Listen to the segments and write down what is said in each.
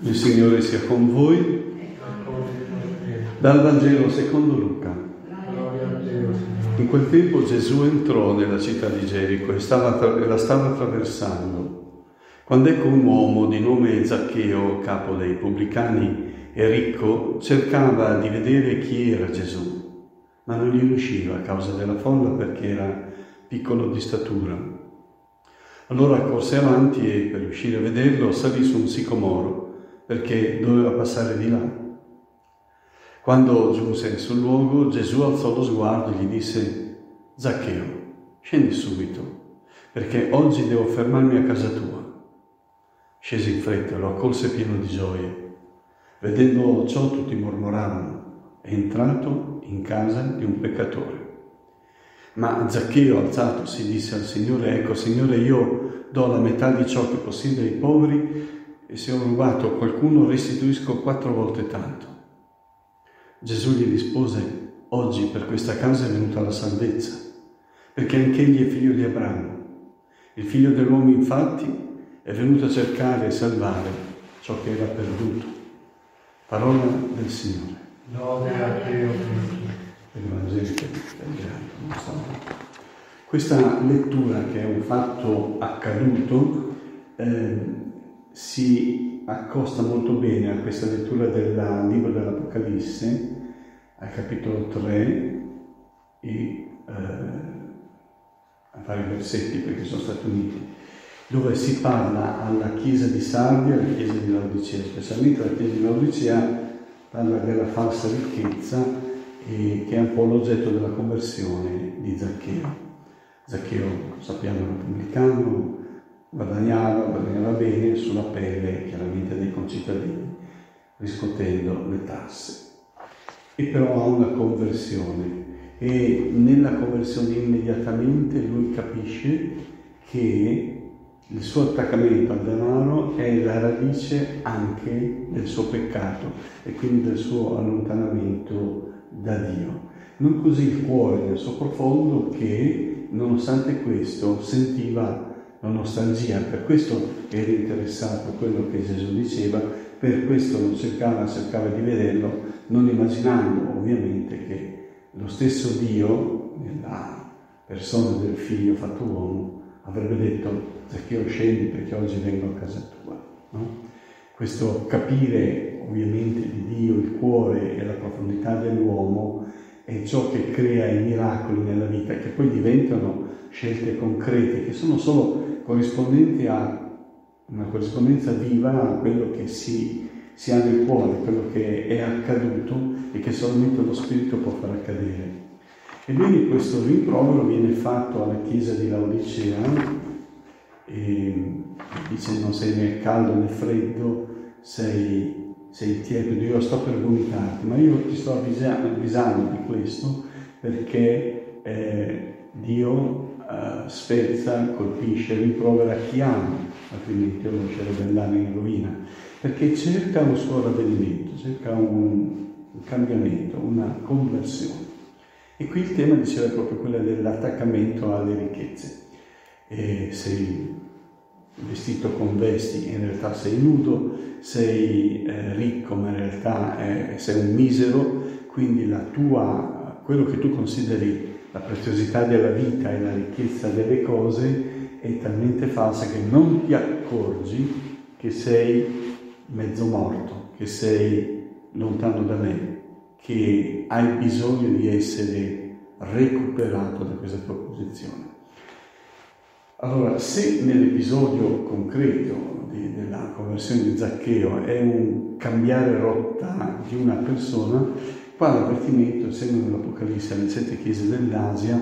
Il Signore sia con voi. Dal Vangelo secondo Luca. In quel tempo Gesù entrò nella città di Gerico e, stava, e la stava attraversando. Quando ecco un uomo di nome Zaccheo, capo dei pubblicani e ricco, cercava di vedere chi era Gesù, ma non gli riusciva a causa della folla perché era piccolo di statura. Allora corse avanti e per riuscire a vederlo salì su un sicomoro perché doveva passare di là. Quando giunse sul luogo, Gesù alzò lo sguardo e gli disse, Zaccheo, scendi subito, perché oggi devo fermarmi a casa tua. Scese in fretta lo accolse pieno di gioie. Vedendo ciò tutti mormoravano, è entrato in casa di un peccatore. Ma Zaccheo, alzatosi, disse al Signore, ecco Signore, io do la metà di ciò che possiede ai poveri e se ho rubato a qualcuno restituisco quattro volte tanto. Gesù gli rispose, oggi per questa casa è venuta la salvezza, perché anch'egli è figlio di Abramo. Il figlio dell'uomo infatti è venuto a cercare e salvare ciò che era perduto. Parola del Signore. Lode a Dio Per il Vangelo Questa lettura, che è un fatto accaduto, eh, si accosta molto bene a questa lettura del libro dell'Apocalisse, al capitolo 3 e eh, a vari versetti perché sono stati uniti, dove si parla alla chiesa di Sardi e alla chiesa di Laodicea, specialmente la chiesa di Laodicea parla della falsa ricchezza e che è un po' l'oggetto della conversione di Zaccheo. Zaccheo, sappiamo, era pubblicano, guadagnava, guadagnava bene sulla pelle chiaramente dei concittadini, riscuotendo le tasse. E però ha una conversione e nella conversione immediatamente lui capisce che il suo attaccamento al denaro è la radice anche del suo peccato e quindi del suo allontanamento da Dio. Non così il cuore del suo profondo che, nonostante questo, sentiva la nostalgia, per questo era interessato a quello che Gesù diceva, per questo lo cercava, cercava di vederlo, non immaginando ovviamente che lo stesso Dio, nella persona del figlio fatto uomo, avrebbe detto Zaccheo scendi perché oggi vengo a casa tua. No? Questo capire ovviamente di Dio, il cuore e la profondità dell'uomo è ciò che crea i miracoli nella vita, che poi diventano scelte concrete, che sono solo corrispondenti a una corrispondenza viva a quello che si, si ha nel cuore, quello che è accaduto e che solamente lo Spirito può far accadere. Ebbene questo rimprovero viene fatto alla chiesa di Laodicea e dice non sei né caldo né freddo, sei, sei tiepido, io sto per vomitarti, ma io ti sto avvisando di questo perché eh, Dio uh, spezza, colpisce, rimprovera chi ama, altrimenti lo lascerebbe andare in rovina, perché cerca un suo ravvedimento, cerca un, cambiamento, una conversione. E qui il tema diceva proprio quello dell'attaccamento alle ricchezze. E sei vestito con vesti, in realtà sei nudo, sei eh, ricco, ma in realtà eh, sei un misero, quindi tua, quello che tu consideri la preziosità della vita e la ricchezza delle cose è talmente falsa che non ti accorgi che sei mezzo morto, che sei lontano da me, che hai bisogno di essere recuperato da questa tua posizione. Allora, se nell'episodio concreto di, della conversione di Zaccheo è un cambiare rotta di una persona, Qua l'avvertimento, essendo nell'Apocalisse alle sette chiese dell'Asia,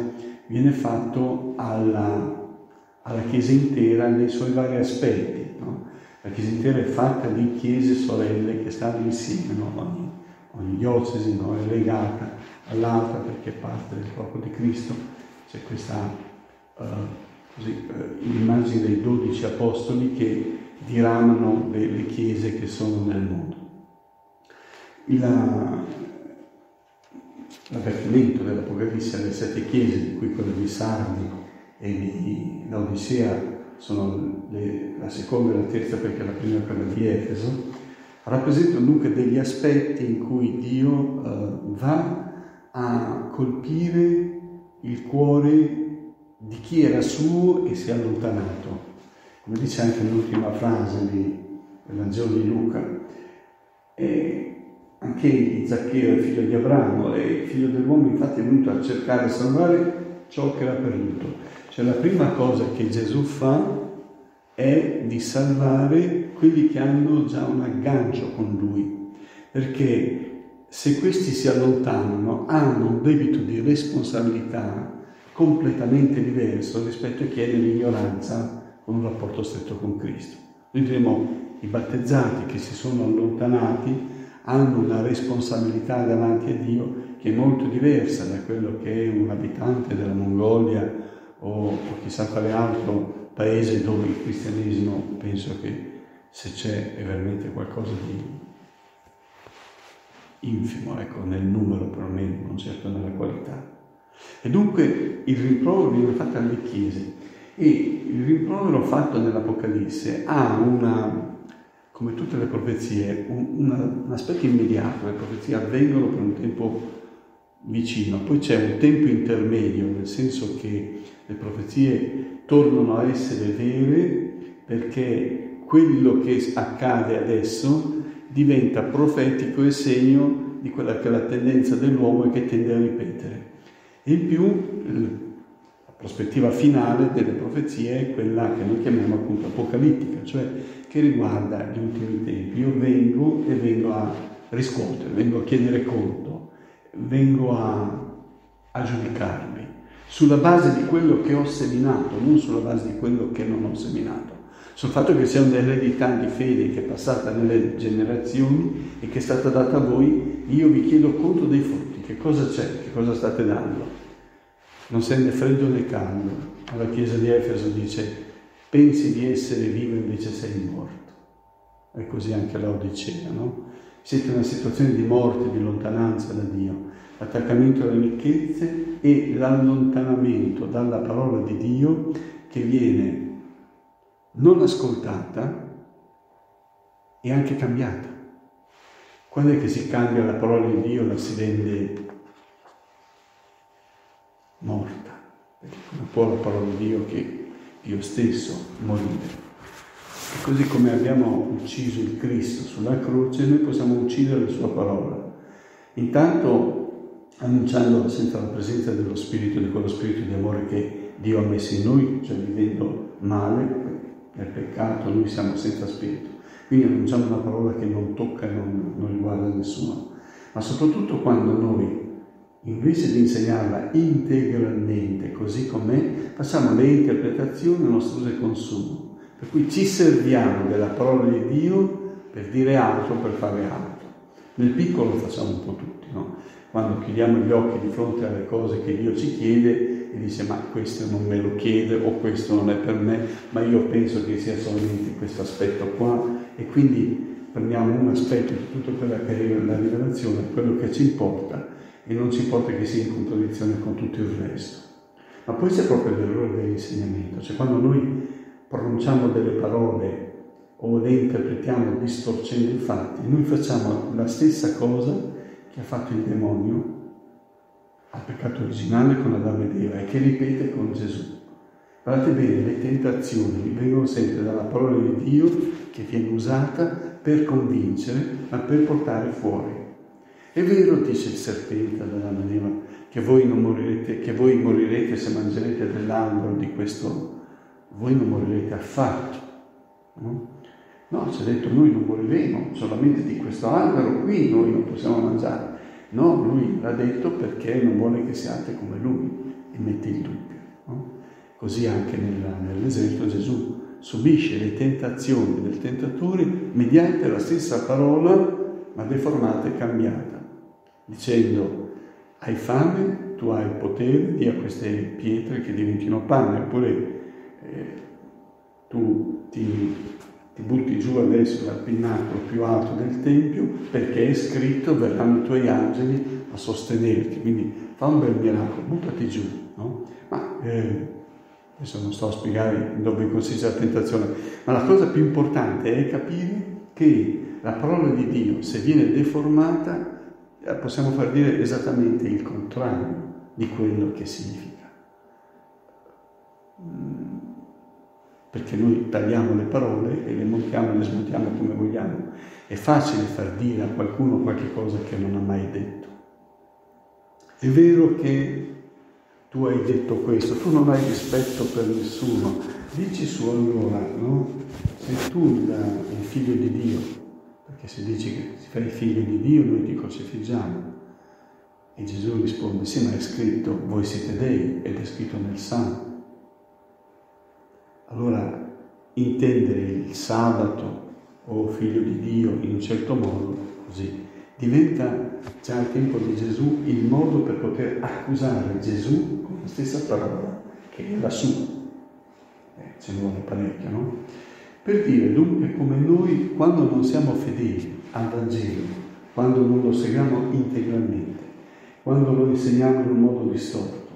viene fatto alla, alla Chiesa intera nei suoi vari aspetti. No? La Chiesa intera è fatta di chiese sorelle che stanno insieme, no? ogni, ogni diocesi no? è legata all'altra perché è parte del corpo di Cristo. C'è questa uh, così, uh, immagine dei dodici apostoli che diramano le, le chiese che sono nel mondo. La, l'avvertimento dell'Apocalisse alle sette chiese, di cui quella di Sardi e di Laodicea sono le, la seconda e la terza perché la prima è quella di Efeso, rappresentano dunque degli aspetti in cui Dio eh, va a colpire il cuore di chi era suo e si è allontanato. Come dice anche l'ultima frase del Vangelo di Luca, e anche Zaccheo è figlio di Abramo e figlio dell'uomo infatti è venuto a cercare e salvare ciò che era perduto. Cioè la prima cosa che Gesù fa è di salvare quelli che hanno già un aggancio con lui, perché se questi si allontanano hanno un debito di responsabilità completamente diverso rispetto a chi è nell'ignoranza con un rapporto stretto con Cristo. Noi diremo i battezzati che si sono allontanati hanno una responsabilità davanti a Dio che è molto diversa da quello che è un abitante della Mongolia o, o chissà quale altro paese dove il cristianesimo penso che se c'è è veramente qualcosa di infimo, ecco, nel numero perlomeno, non certo nella qualità. E dunque il rimprovero viene fatto alle chiese e il rimprovero fatto nell'Apocalisse ha una, come tutte le profezie, un, un aspetto immediato, le profezie avvengono per un tempo vicino, poi c'è un tempo intermedio, nel senso che le profezie tornano a essere vere perché quello che accade adesso diventa profetico e segno di quella che è la tendenza dell'uomo e che tende a ripetere. In più prospettiva finale delle profezie è quella che noi chiamiamo appunto apocalittica, cioè che riguarda gli ultimi tempi. Io vengo e vengo a riscuotere, vengo a chiedere conto, vengo a, a giudicarmi sulla base di quello che ho seminato, non sulla base di quello che non ho seminato. Sul fatto che sia un'eredità di fede che è passata nelle generazioni e che è stata data a voi, io vi chiedo conto dei frutti, che cosa c'è, che cosa state dando. Non né freddo né caldo. Alla chiesa di Efeso dice, pensi di essere vivo invece sei morto. È così anche l'Odicea, no? Siete in una situazione di morte, di lontananza da Dio l'attaccamento alle ricchezze e l'allontanamento dalla parola di Dio che viene non ascoltata e anche cambiata. Quando è che si cambia la parola di Dio la si rende morta? Come può la parola di Dio che Dio stesso morire? E così come abbiamo ucciso il Cristo sulla croce, noi possiamo uccidere la sua parola. Intanto annunciando senza la presenza dello Spirito, di quello Spirito di amore che Dio ha messo in noi, cioè vivendo male, nel peccato, noi siamo senza Spirito. Quindi annunciamo una parola che non tocca e non, non riguarda nessuno. Ma soprattutto quando noi, invece di insegnarla integralmente, così com'è, facciamo le interpretazioni a nostro uso e consumo. Per cui ci serviamo della parola di Dio per dire altro, per fare altro. Nel piccolo lo facciamo un po' tutti, no? quando chiudiamo gli occhi di fronte alle cose che Dio ci chiede e dice ma questo non me lo chiede o questo non è per me, ma io penso che sia solamente questo aspetto qua e quindi prendiamo un aspetto di tutto quello che arriva nella rivelazione, quello che ci importa e non ci importa che sia in contraddizione con tutto il resto. Ma poi c'è proprio l'errore dell'insegnamento, cioè quando noi pronunciamo delle parole o le interpretiamo distorcendo i fatti, noi facciamo la stessa cosa che ha fatto il demonio al peccato originale con Adamo ed Eva e che ripete con Gesù. Guardate bene, le tentazioni vengono sempre dalla parola di Dio che viene usata per convincere, ma per portare fuori. È vero, dice il serpente ad Adamo ed Eva, che voi, non morirete, che voi morirete se mangerete dell'albero di questo, voi non morirete affatto. No? No, ci ha detto noi non moriremo solamente di questo albero, qui noi non possiamo mangiare. No, lui l'ha detto perché non vuole che siate come lui e mette il dubbio. No? Così anche nella, nell'esercito Gesù subisce le tentazioni del tentatore mediante la stessa parola ma deformata e cambiata, dicendo hai fame, tu hai il potere, di a queste pietre che diventino pane, oppure eh, tu ti ti butti giù adesso dal pinnacolo più alto del Tempio perché è scritto verranno i tuoi angeli a sostenerti, quindi fa un bel miracolo, buttati giù, no? Ma eh, adesso non sto a spiegare dove consiste la tentazione, ma la cosa più importante è capire che La parola di Dio, se viene deformata, possiamo far dire esattamente il contrario di quello che significa. Mm, perché noi tagliamo le parole e le montiamo e le smontiamo come vogliamo. È facile far dire a qualcuno qualche cosa che non ha mai detto. È vero che tu hai detto questo, tu non hai rispetto per nessuno. Dici su allora, no? Sei tu il figlio di Dio, perché se dici che si fai figlio di Dio noi ti crocifiggiamo. E Gesù risponde, sì, ma è scritto, voi siete dei, ed è scritto nel sangue. Allora, intendere il sabato o figlio di Dio in un certo modo, così, diventa già al tempo di Gesù il modo per poter accusare Gesù con la stessa parola che è la sua. Eh, ce ne vuole parecchio, no? Per dire dunque come noi, quando non siamo fedeli al Vangelo, quando non lo seguiamo integralmente, quando lo insegniamo in un modo distorto,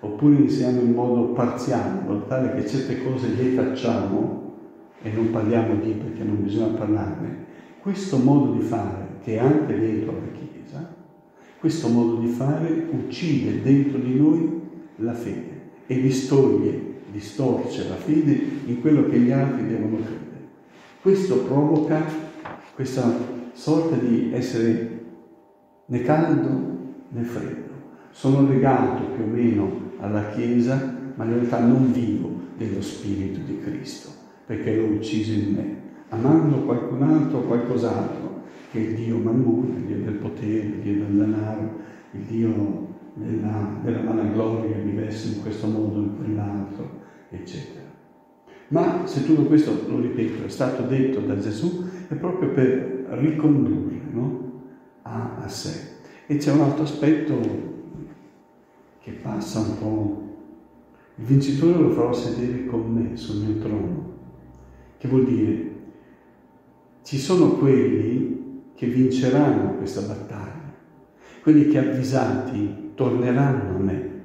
oppure insegniamo in modo parziale, in modo tale che certe cose le tacciamo e non parliamo di perché non bisogna parlarne, questo modo di fare, che è anche dentro la Chiesa, questo modo di fare uccide dentro di noi la fede e distoglie, distorce la fede in quello che gli altri devono credere. Questo provoca questa sorta di essere né caldo né freddo. Sono legato più o meno alla Chiesa, ma in realtà non vivo dello Spirito di Cristo, perché l'ho ucciso in me, amando qualcun altro o qualcos'altro, che il Dio Mammone, il Dio del potere, il Dio del denaro, il Dio della, della vanagloria, vivesse in questo modo, in quell'altro. Ma se tutto questo, lo ripeto, è stato detto da Gesù, è proprio per ricondurre no? a, a sé. E c'è un altro aspetto che passa un po'. Il vincitore lo farò sedere con me sul mio trono. Che vuol dire? Ci sono quelli che vinceranno questa battaglia, quelli che avvisati torneranno a me.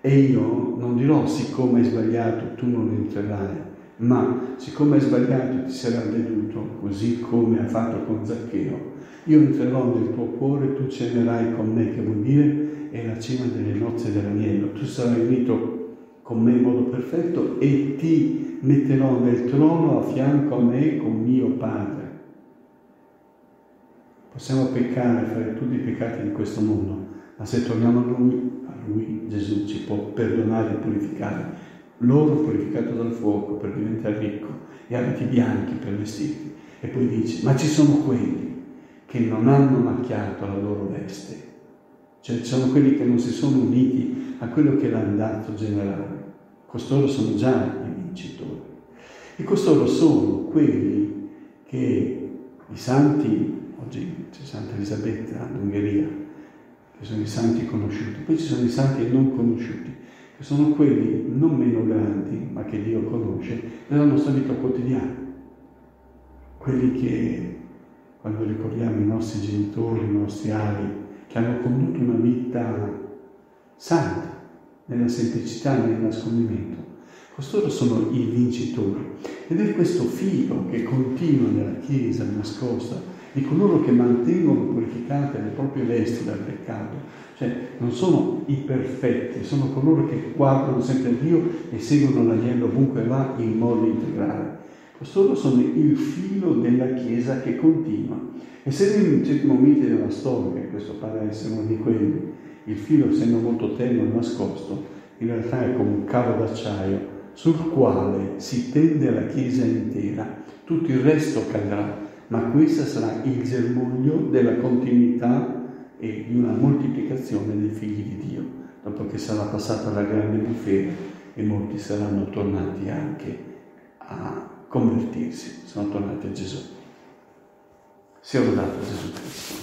E io non dirò siccome hai sbagliato tu non entrerai, ma siccome hai sbagliato ti sarà venuto, così come ha fatto con Zaccheo. Io entrerò nel tuo cuore, tu cenerai con me, che vuol dire è la cena delle nozze dell'agnello. Tu sarai unito con me in modo perfetto e ti metterò nel trono a fianco a me con mio Padre. Possiamo peccare, fare tutti i peccati di questo mondo, ma se torniamo a Lui, a Lui Gesù ci può perdonare e purificare. L'oro purificato dal fuoco per diventare ricco e abiti bianchi per vestirti. E poi dice, ma ci sono quelli che non hanno macchiato la loro veste cioè sono quelli che non si sono uniti a quello che è l'andato generale. Costoro sono già i vincitori. E costoro sono quelli che i santi, oggi c'è Santa Elisabetta d'Ungheria, che sono i santi conosciuti, poi ci sono i santi non conosciuti, che sono quelli non meno grandi, ma che Dio conosce, nella nostra vita quotidiana. Quelli che, quando ricordiamo i nostri genitori, i nostri ali, che hanno condotto una vita santa, nella semplicità, nel nascondimento. Costoro sono i vincitori. Ed è questo filo che continua nella Chiesa nascosta, di coloro che mantengono purificate le proprie vesti dal peccato. Cioè, non sono i perfetti, sono coloro che guardano sempre Dio e seguono l'agnello ovunque va in modo integrale. Costoro sono il filo della Chiesa che continua. E se in certi momenti della storia, questo pare essere uno di quelli, il filo essendo molto tenue e nascosto, in realtà è come un cavo d'acciaio sul quale si tende la Chiesa intera. Tutto il resto cadrà, ma questo sarà il germoglio della continuità e di una moltiplicazione dei figli di Dio, dopo che sarà passata la grande bufera e molti saranno tornati anche a convertirsi, sono tornati a Gesù. Sia lodato Gesù Cristo.